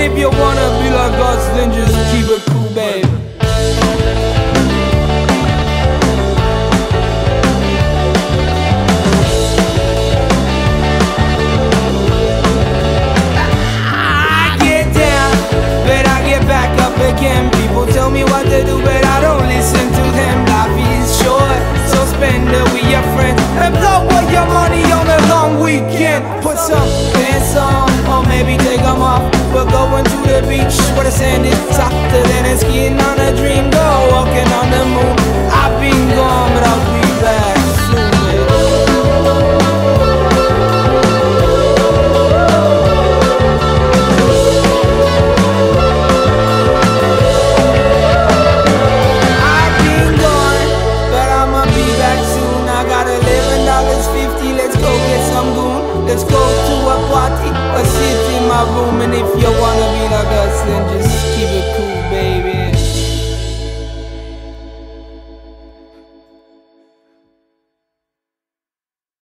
if you wanna be like us, then just keep it cool, babe. I get down, but I get back up again. People tell me what to do, but I don't listen to them. Life is short, so spend it with your friends and blow all your money on a long weekend. Put some beach where the sand is softer than a skin on a dream. Go walking on the moon. I've been gone, but I'll be back soon. I've been gone, but I'ma be back soon. I got eleven dollars fifty. Let's go get some goon. Let's go to a party or sit in my room. And if you wanna be like us,